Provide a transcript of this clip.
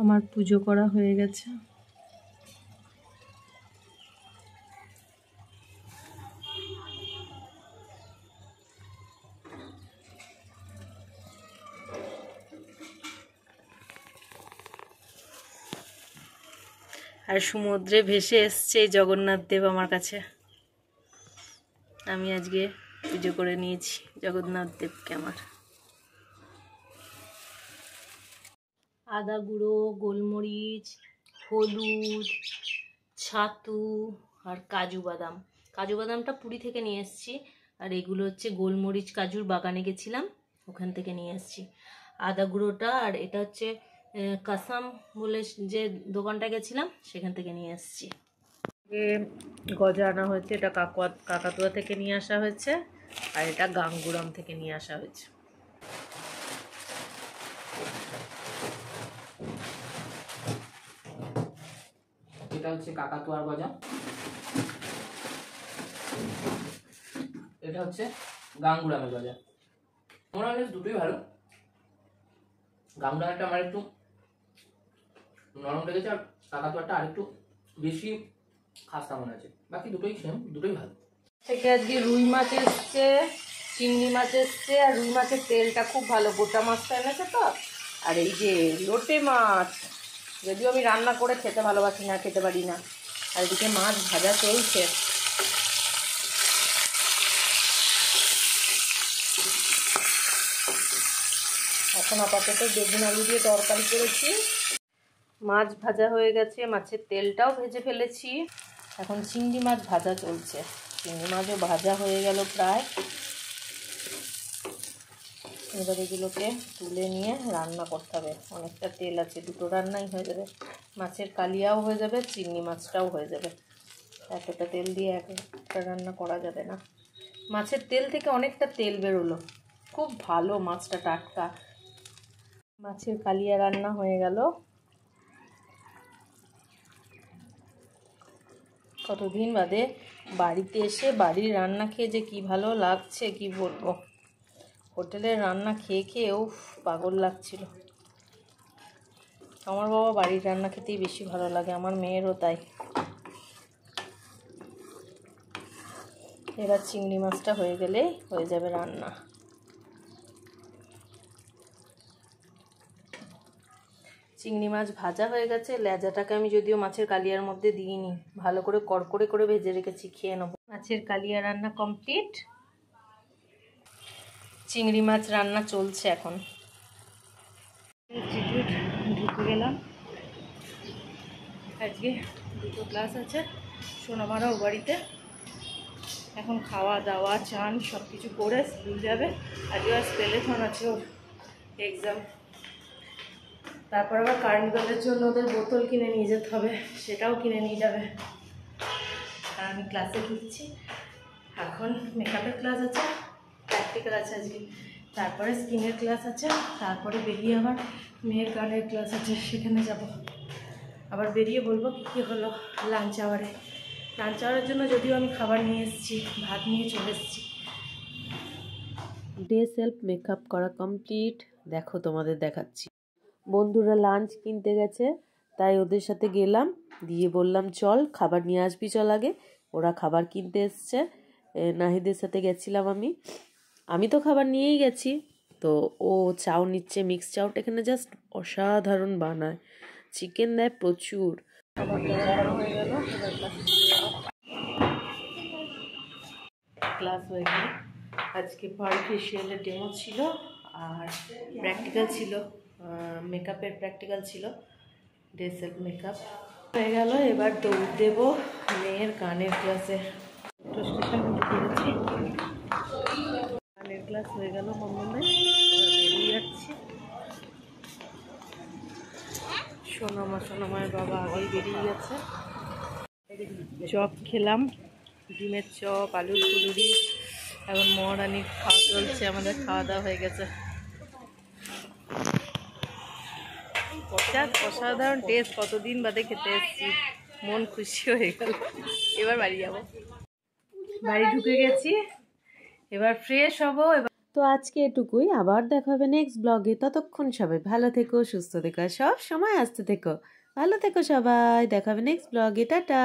আমার পুজো করা হয়ে গেছে। আর সমুদ্রে ভেসে এসছে জগন্নাথ দেব আমার কাছে। আমি আজকে পুজো করে নিয়েছি জগন্নাথ দেবকে আমার। আদা গুঁড়ো, গোলমরিচ, হলুদ, ছাতু আর কাজু বাদাম। কাজু বাদামটা পুরী থেকে নিয়ে এসেছি। আর এগুলো হচ্ছে গোলমরিচ, কাজুর বাগানে গেছিলাম, ওখান থেকে নিয়ে এসছি। আদা গুঁড়োটা আর এটা হচ্ছে কাসাম বলে যে দোকানটা গেছিলাম, সেখান থেকে নিয়ে এসেছি। গজা আনা হয়েছে, এটা কাকুয়া কাকাতুয়া থেকে নিয়ে আসা হয়েছে, আর এটা গাঙ্গুরাম থেকে নিয়ে আসা হয়েছে। এটা হচ্ছে কাকাতুয়ার গজা। এটা হচ্ছে গাঙ্গুরামের গজা। আমার বেশ দুটোই ভালো। গাঙ্গুরামেরটা আমার একটু নরম লেগেছে আর কাকাতুয়ারটা আর একটু বেশি খাস্তা মনে আছে বাকি দুটোই সেম দুটোই ভালো। থেকে আজকে রুই মাছ এসছে, চিংড়ি মাছ এসছে, আর রুই মাছের তেলটা খুব ভালো, গোটা মাছটা এনেছে তো? আর এই যে লোটে মাছ, যদিও আমি রান্না করে খেতে ভালোবাসি না, খেতে পারি না। আর এদিকে মাছ ভাজা চলছে। এখন আপাতত বেগুন আলু দিয়ে তরকারি করেছি। মাছ ভাজা হয়ে গেছে, মাছের তেলটাও ভেজে ফেলেছি। এখন চিংড়ি মাছ ভাজা চলছে। চিংড়ি মাছও ভাজা হয়ে গেল প্রায়। এবার এগুলোকে তুলে নিয়ে রান্না করতে হবে। অনেকটা তেল আছে, দুটো রান্নাই হয়ে যাবে। মাছের কালিয়াও হয়ে যাবে, চিংড়ি মাছটাও হয়ে যাবে। এতটা তেল দিয়ে একটা রান্না করা যাবে না। মাছের তেল থেকে অনেকটা তেল বেরোলো। খুব ভালো মাছটা, টাটকা। মাছের কালিয়া রান্না হয়ে গেল। কতদিন বাদে বাড়িতে এসে বাড়ির রান্না খেয়ে যে কি ভালো লাগছে, কি বলব? হোটেলের রান্না খেয়ে খেয়ে, উফ, পাগল লাগছিল। আমার বাবা বাড়ির রান্না খেতেই বেশি ভালো লাগে, আমার মেয়েরও তাই। এবার চিংড়ি মাছটা হয়ে গেলেই হয়ে যাবে রান্না। চিংড়ি মাছ ভাজা হয়ে গেছে, লেজাটাকে আমি যদিও মাছের কালিয়ার মধ্যে দিইনি, ভালো করে কড়কড়ে করে ভেজে রেখেছি, খেয়ে নেব। মাছের কালিয়া রান্না কমপ্লিট। চিংড়ি মাছ রান্না চলছে এখন। ঢুকে গেলাম। আজকে দুটো ক্লাস আছে সোনামারাও বাড়িতে। এখন খাওয়া দাওয়া, চান সব কিছু করে স্কুল যাবে। আজকে আর স্পেলেথন আছে ওর এক্সাম তারপর আবার কার্নিভালের জন্য ওদের বোতল কিনে নিয়ে যেতে হবে, সেটাও কিনে নিয়ে যাবে। আর আমি ক্লাসে ঢুকছি। এখন মেকআপের ক্লাস আছে। প্র্যাকটিক্যাল আছে আজকে। তারপরে স্কিনের ক্লাস আছে, তারপরে বেরিয়ে আবার মেয়ের গানের ক্লাস আছে, সেখানে যাব। আবার বেরিয়ে বলব কী কী হলো লাঞ্চ আওয়ারে লাঞ্চ আওয়ারের জন্য যদিও আমি খাবার নিয়ে এসেছি, ভাত নিয়ে চলে এসেছি। ডে সেলফ মেকআপ করা কমপ্লিট দেখো তোমাদের দেখাচ্ছি। বন্ধুরা লাঞ্চ কিনতে গেছে, তাই ওদের সাথে গেলাম, দিয়ে বললাম, চল, খাবার নিয়ে আসবি, চল আগে। ওরা খাবার কিনতে এসছে। নাহিদের সাথে গেছিলাম আমি। আমি তো খাবার নিয়েই গেছি। তো ও চাউ নিচ্ছে মিক্স চাউটা এখানে জাস্ট অসাধারণ বানায়। চিকেন দেয় প্রচুর। ক্লাস হয়ে গেল। আজকে পার ফেশিয়ালের ডেমো ছিল আর প্র্যাকটিক্যাল ছিল। মেকআপের প্র্যাকটিক্যাল ছিল। ডে সেলফ মেকআপ হয়ে গেল। এবার দৌড় দেব মেয়ের গানের ক্লাসে মেট্রো স্টেশন ঢুকে গেছি ক্লাস হয়ে গেল যাচ্ছি। সোনামা বাবা আগেই বেরিয়ে গেছে। চপ খেলাম, ডিমের চপ, আলুর ফুলুরি এখন মহারানির খাওয়া চলছে, আমাদের খাওয়া দাওয়া হয়ে গেছে। অসাধারণ টেস্ট কতদিন বাদে খেতে এসেছি। মন খুশি হয়ে গেল। এবার বাড়ি যাব। বাড়ি ঢুকে গেছি। এবার ফ্রেশ হব, এবার তো আজকে এটুকুই। আবার দেখা হবে নেক্সট ব্লগে ততক্ষণ সবাই ভালো থেকো, সুস্থ থেকো সব সময় আসতে থেকো। ভালো থেকো সবাই। দেখা হবে নেক্সট ব্লগে টাটা!